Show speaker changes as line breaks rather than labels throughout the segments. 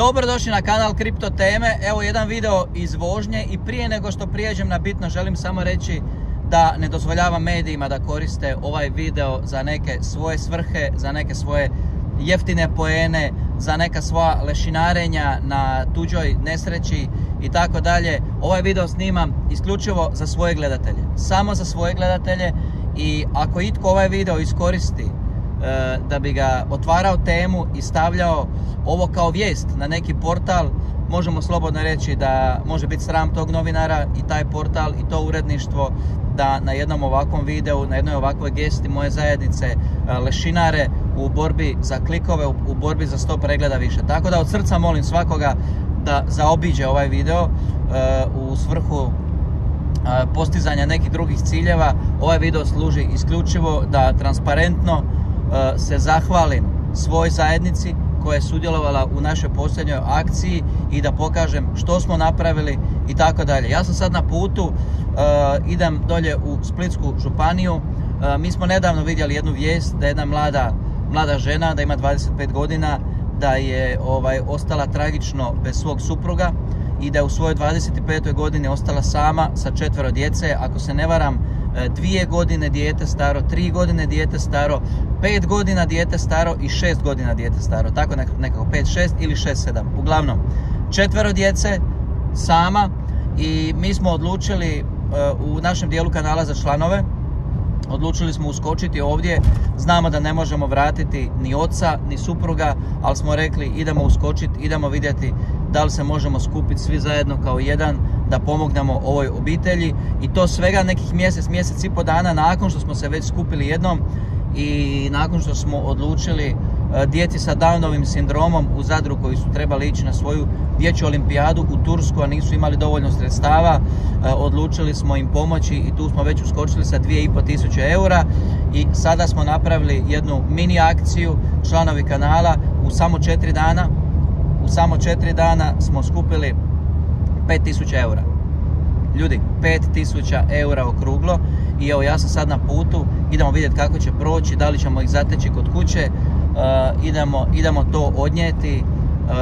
Dobrodošli na kanal Kripto Teme. Evo jedan video iz vožnje i prije nego što prijeđem na bitno želim samo reći da ne dozvoljavam medijima da koriste ovaj video za neke svoje svrhe, za neke svoje jeftine poene, za neka svoja lešinarenja na tuđoj nesreći i tako dalje. Ovaj video snimam isključivo za svoje gledatelje. Samo za svoje gledatelje i ako itko ovaj video iskoristi da bi ga otvarao temu i stavljao ovo kao vijest na neki portal, možemo slobodno reći da može biti sram tog novinara i taj portal i to uredništvo da na jednom ovakvom videu, na jednoj ovakvoj gesti moje zajednice e, lešinare u borbi za klikove, u borbi za sto pregleda više. Tako da od srca molim svakoga da zaobiđe ovaj video e, u svrhu postizanja nekih drugih ciljeva. Ovaj video služi isključivo da transparentno se zahvalim svoj zajednici koja je sudjelovala u našoj posljednjoj akciji i da pokažem što smo napravili i tako dalje. Ja sam sad na putu, idem dolje u Splitsku županiju. Mi smo nedavno vidjeli jednu vijest da jedna mlada, mlada žena, da ima 25 godina, da je ovaj, ostala tragično bez svog supruga i da je u svojoj 25. godini ostala sama sa četvero djece. Ako se ne varam, dvije godine dijete staro, tri godine dijete staro, pet godina dijete staro i šest godina dijete staro. Tako nekako pet, šest ili šest, sedam. Uglavnom, četvero djece sama i mi smo odlučili e, u našem dijelu kanala za članove odlučili smo uskočiti ovdje. Znamo da ne možemo vratiti ni oca, ni supruga, ali smo rekli idemo uskočiti, idemo vidjeti da li se možemo skupiti svi zajedno kao jedan da pomognemo ovoj obitelji i to svega nekih mjesec, mjesec i po dana nakon što smo se već skupili jednom i nakon što smo odlučili e, djeci sa Downovim sindromom u Zadru koji su trebali ići na svoju dječju olimpijadu u Tursku, a nisu imali dovoljno sredstava, e, odlučili smo im pomoći i tu smo već uskočili sa 2500 eura i sada smo napravili jednu mini akciju članovi kanala. U samo 4 dana u samo 4 dana smo skupili 5000 eura. Ljudi 5000 eura okruglo i evo ja sam sad na putu idemo vidjeti kako će proći da li ćemo ih zateći kod kuće uh, idemo, idemo to odnijeti uh,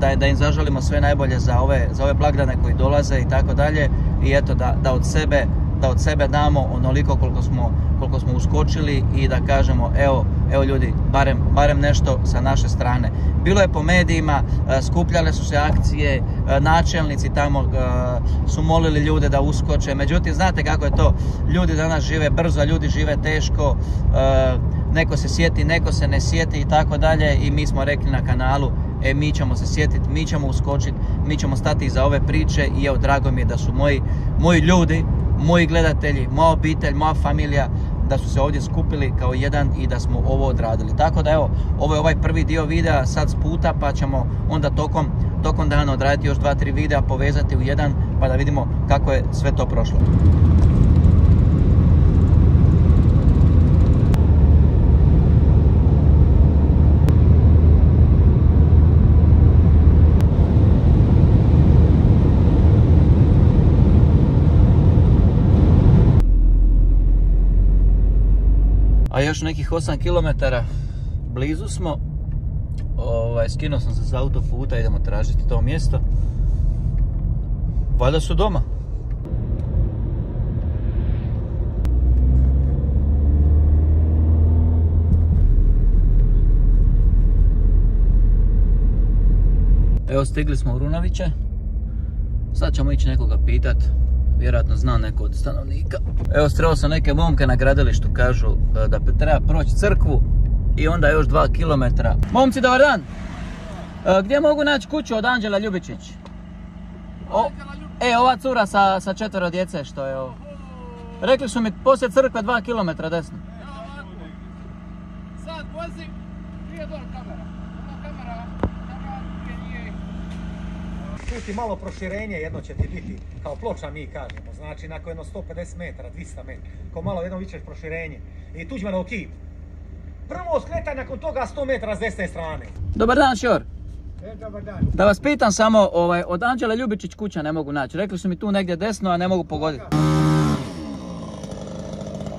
da, da im zažalimo sve najbolje za ove, za ove blagdane koji dolaze i tako dalje i eto da, da od sebe da od sebe damo onoliko koliko smo, koliko smo uskočili i da kažemo evo, evo ljudi, barem, barem nešto sa naše strane. Bilo je po medijima, e, skupljale su se akcije, e, načelnici tamo e, su molili ljude da uskoče, međutim znate kako je to, ljudi danas žive brzo, ljudi žive teško, neko se sjeti, neko se ne sjeti i tako dalje. I mi smo rekli na kanalu e mi ćemo se sjetiti, mi ćemo uskočiti, mi ćemo stati iza ove priče. I evo drago mi je da su moji, moji ljudi moji gledatelji, moja obitelj, moja familija da su se ovdje skupili kao jedan i da smo ovo odradili. Tako da evo, ovo je ovaj prvi dio videa sad s puta pa ćemo onda tokom, tokom dana odraditi još dva, tri videa, povezati u jedan pa da vidimo kako je sve to prošlo. Još nekih 8 km blizu smo. Ovaj, skinuo sam se s autoputa, idemo tražiti to mjesto. Valjda su doma. Evo stigli smo u Runaviće. Sad ćemo ići nekoga pitat vjerojatno zna neko od stanovnika. Evo sreo sam neke momke na gradilištu, kažu e, da treba proći crkvu i onda još dva kilometra. Momci, dobar dan! E, gdje mogu naći kuću od Anđela Ljubičić? e, ova cura sa, sa četvero djece što je ovo. Rekli su mi poslije crkve dva kilometra desno.
Sad vozim, prije kamera. Tu malo proširenje jedno će ti biti, kao ploča mi kažemo, znači nakon jedno 150 metara, 200 metara, kao malo jedno vićeš proširenje. I Tuđmanov kip. Prvo skletaj nakon toga 100 metara s desne strane.
Dobar dan, Šor.
E, dobar dan.
Da vas pitam samo, ovaj, od Anđela Ljubičić kuća ne mogu naći. Rekli su mi tu negdje desno, a ne mogu pogoditi.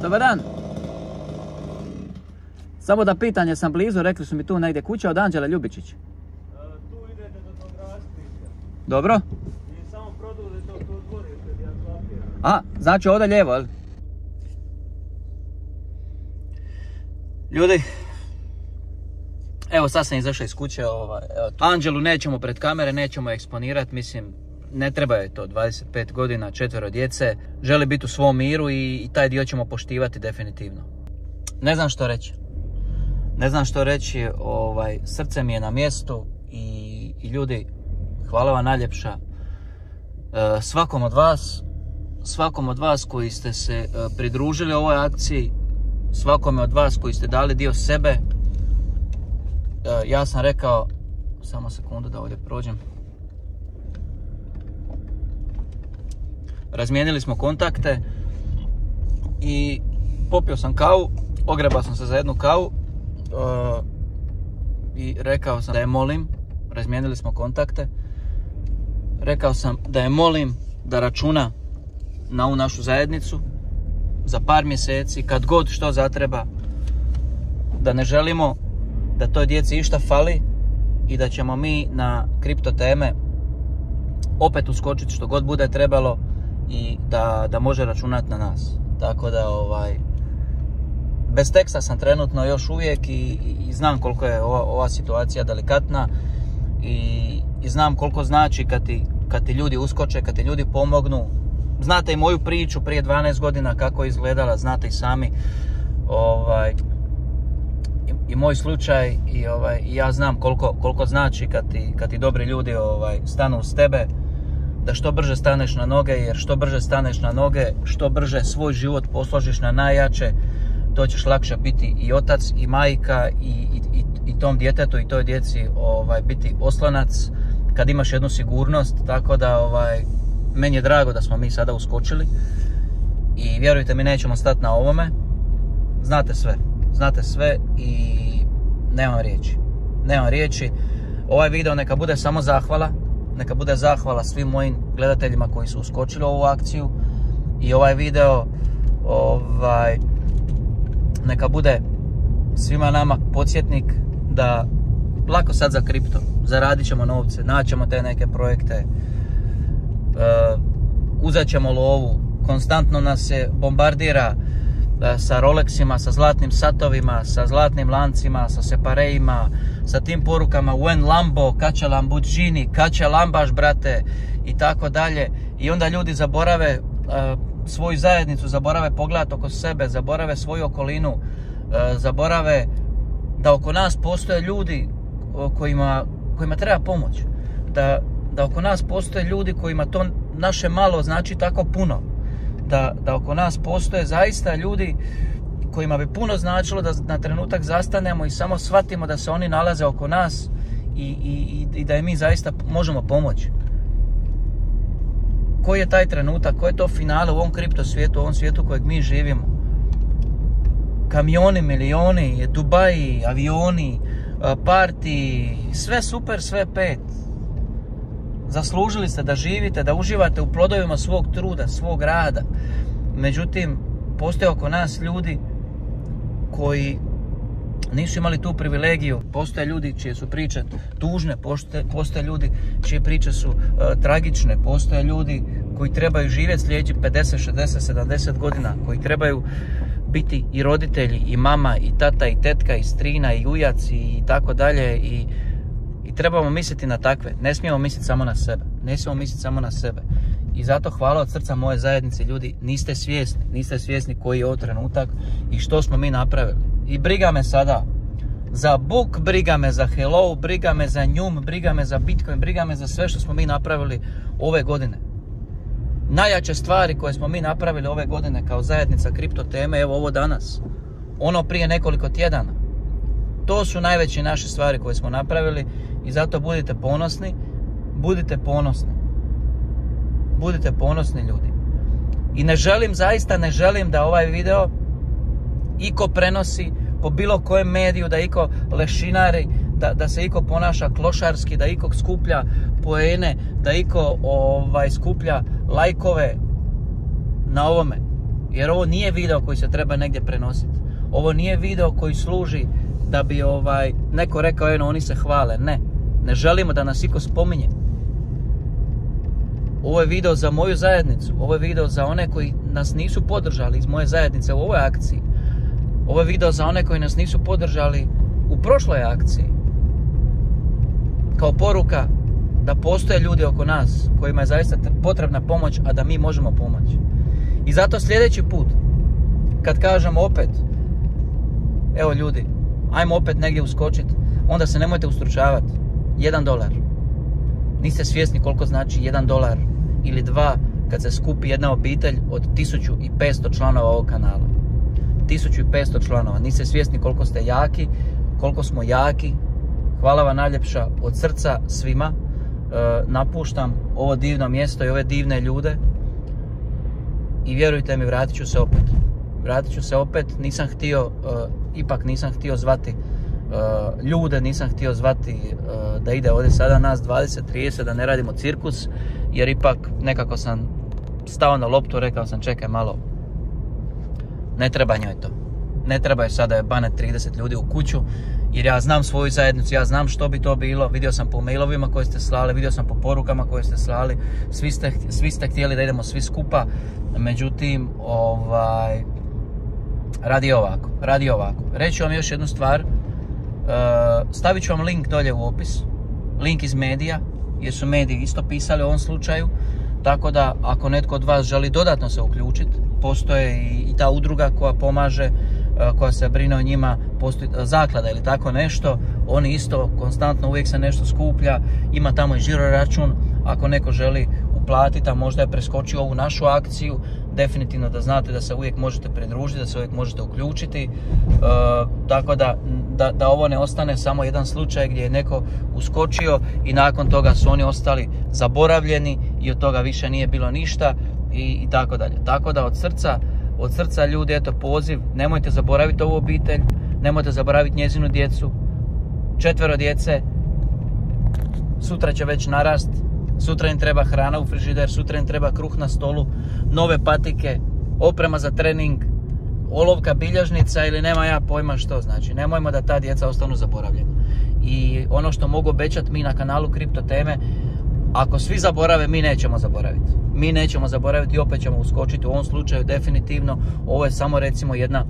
Dobar dan. Samo da pitanje sam blizu, rekli su mi tu negdje kuća od Anđela Ljubičić. Dobro?
I samo produli dok to otvorište gdje ja klapiram.
A, znači ovdje lijevo, jel? Ljudi, evo sad sam izašao iz kuće, ovaj, evo, Anđelu nećemo pred kamere, nećemo eksponirati, mislim, ne treba je to, 25 godina, četvero djece, želi biti u svom miru i, i taj dio ćemo poštivati definitivno. Ne znam što reći. Ne znam što reći, ovaj, srce mi je na mjestu i, i ljudi, hvala vam najljepša. E, svakom od vas, svakom od vas koji ste se e, pridružili ovoj akciji, svakome od vas koji ste dali dio sebe, e, ja sam rekao, samo sekundu da ovdje prođem. Razmijenili smo kontakte i popio sam kavu, ogrebao sam se za jednu kavu i rekao sam da je molim, razmijenili smo kontakte, rekao sam da je molim da računa na ovu našu zajednicu za par mjeseci, kad god što zatreba, da ne želimo da toj djeci išta fali i da ćemo mi na kripto teme opet uskočiti što god bude trebalo i da, da može računati na nas. Tako da ovaj, bez teksta sam trenutno još uvijek i, i znam koliko je ova, ova situacija delikatna i, i znam koliko znači kad ti, kad ti ljudi uskoče, kad ti ljudi pomognu. Znate i moju priču prije 12 godina kako je izgledala, znate i sami. Ovaj, i, moj slučaj i ovaj ja znam koliko, koliko znači kad ti, kad ti dobri ljudi ovaj stanu uz tebe da što brže staneš na noge jer što brže staneš na noge što brže svoj život posložiš na najjače to ćeš lakše biti i otac i majka i, i, i tom djetetu i toj djeci ovaj biti oslonac kad imaš jednu sigurnost tako da ovaj meni je drago da smo mi sada uskočili i vjerujte mi nećemo stati na ovome znate sve znate sve i nemam riječi. Nemam riječi. Ovaj video neka bude samo zahvala. Neka bude zahvala svim mojim gledateljima koji su uskočili ovu akciju. I ovaj video ovaj, neka bude svima nama podsjetnik da lako sad za kripto. Zaradit ćemo novce, naćemo te neke projekte. Uh, uzet ćemo lovu. Konstantno nas se bombardira sa Rolexima, sa zlatnim satovima, sa zlatnim lancima, sa separejima, sa tim porukama when Lambo, kaća Lamborghini, kaća Lambaš brate i tako dalje. I onda ljudi zaborave uh, svoju zajednicu, zaborave pogled oko sebe, zaborave svoju okolinu, zaborave da oko nas postoje ljudi kojima, kojima treba pomoć. Da, da oko nas postoje ljudi kojima to naše malo znači tako puno da, da oko nas postoje zaista ljudi kojima bi puno značilo da na trenutak zastanemo i samo shvatimo da se oni nalaze oko nas i, i, i da je mi zaista možemo pomoći. Koji je taj trenutak, koji je to finale u ovom kripto svijetu, u ovom svijetu kojeg mi živimo? Kamioni, milioni, Dubaji, avioni, parti, sve super, sve pet zaslužili ste da živite, da uživate u plodovima svog truda, svog rada. Međutim, postoje oko nas ljudi koji nisu imali tu privilegiju. Postoje ljudi čije su priče tužne, postoje, ljudi čije priče su uh, tragične, postoje ljudi koji trebaju živjeti sljedeći 50, 60, 70 godina, koji trebaju biti i roditelji, i mama, i tata, i tetka, i strina, i ujac, i tako dalje, i i trebamo misliti na takve. Ne smijemo misliti samo na sebe. Ne smijemo misliti samo na sebe. I zato hvala od srca moje zajednice ljudi, niste svjesni, niste svjesni koji je ovo trenutak i što smo mi napravili. I briga me sada za Book, briga me za Hello, briga me za Njum, briga me za Bitcoin, briga me za sve što smo mi napravili ove godine. Najjače stvari koje smo mi napravili ove godine kao zajednica kripto teme, evo ovo danas. Ono prije nekoliko tjedana. To su najveće naše stvari koje smo napravili i zato budite ponosni, budite ponosni. Budite ponosni ljudi. I ne želim, zaista ne želim da ovaj video iko prenosi po bilo kojem mediju, da iko lešinari, da, da se iko ponaša klošarski, da iko skuplja poene, da iko ovaj, skuplja lajkove na ovome. Jer ovo nije video koji se treba negdje prenositi. Ovo nije video koji služi da bi ovaj neko rekao eno oni se hvale. Ne. Ne želimo da nas iko spominje. Ovo je video za moju zajednicu. Ovo je video za one koji nas nisu podržali iz moje zajednice u ovoj akciji. Ovo je video za one koji nas nisu podržali u prošloj akciji. Kao poruka da postoje ljudi oko nas kojima je zaista potrebna pomoć, a da mi možemo pomoći. I zato sljedeći put, kad kažem opet, evo ljudi, ajmo opet negdje uskočiti, onda se nemojte ustručavati. Jedan dolar. Niste svjesni koliko znači jedan dolar ili dva kad se skupi jedna obitelj od 1500 članova ovog kanala. 1500 članova. Niste svjesni koliko ste jaki, koliko smo jaki. Hvala vam najljepša od srca svima. E, napuštam ovo divno mjesto i ove divne ljude. I vjerujte mi, vratit ću se opet. Vratit ću se opet. Nisam htio, e, ipak nisam htio zvati e, ljude, nisam htio zvati da ide ovdje sada nas 20-30, da ne radimo cirkus, jer ipak nekako sam stao na loptu, rekao sam čekaj malo, ne treba njoj to. Ne treba je sada bane 30 ljudi u kuću, jer ja znam svoju zajednicu, ja znam što bi to bilo, vidio sam po mailovima koje ste slali, vidio sam po porukama koje ste slali, svi ste, svi ste htjeli da idemo svi skupa, međutim, ovaj, radi ovako, radi ovako. Reći vam još jednu stvar, Eh, stavit ću vam link dolje u opis, link iz medija, jer su mediji isto pisali u ovom slučaju, tako da ako netko od vas želi dodatno se uključiti, postoje i ta udruga koja pomaže, koja se brine o njima, postoji zaklada ili tako nešto, oni isto konstantno uvijek se nešto skuplja, ima tamo i žiro račun, ako neko želi uplatiti, a možda je preskočio ovu našu akciju, definitivno da znate da se uvijek možete pridružiti, da se uvijek možete uključiti. E, tako da, da, da, ovo ne ostane samo jedan slučaj gdje je neko uskočio i nakon toga su oni ostali zaboravljeni i od toga više nije bilo ništa i, i tako dalje. Tako da od srca, od srca ljudi, eto poziv, nemojte zaboraviti ovu obitelj, nemojte zaboraviti njezinu djecu, četvero djece, sutra će već narast, sutra im treba hrana u frižider, sutra im treba kruh na stolu, nove patike, oprema za trening, olovka bilježnica ili nema ja pojma što znači. Nemojmo da ta djeca ostanu zaboravljena. I ono što mogu obećati mi na kanalu Kripto teme, ako svi zaborave, mi nećemo zaboraviti. Mi nećemo zaboraviti opet ćemo uskočiti u ovom slučaju definitivno. Ovo je samo recimo jedna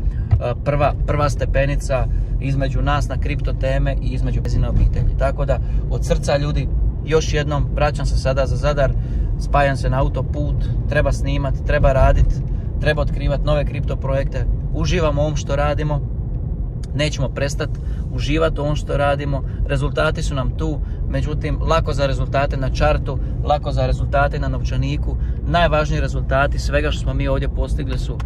prva, prva stepenica između nas na kripto teme i između bezine obitelji. Tako da od srca ljudi još jednom vraćam se sada za Zadar, spajam se na autoput, treba snimat, treba radit, treba otkrivati nove kripto projekte, uživamo u ovom što radimo, nećemo prestati uživati u ovom što radimo, rezultati su nam tu, međutim lako za rezultate na čartu, lako za rezultate na novčaniku, najvažniji rezultati svega što smo mi ovdje postigli su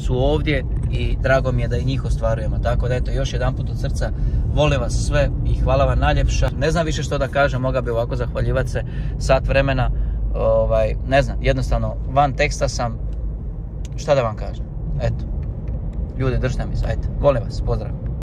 su ovdje i drago mi je da i njih ostvarujemo. Tako da eto, još jedan put od srca volim vas sve i hvala vam najljepša. Ne znam više što da kažem, mogao bi ovako zahvaljivati se sat vremena. Ovaj, ne znam, jednostavno van teksta sam. Šta da vam kažem? Eto. Ljudi, držite mi se, ajte. Volim vas, pozdrav.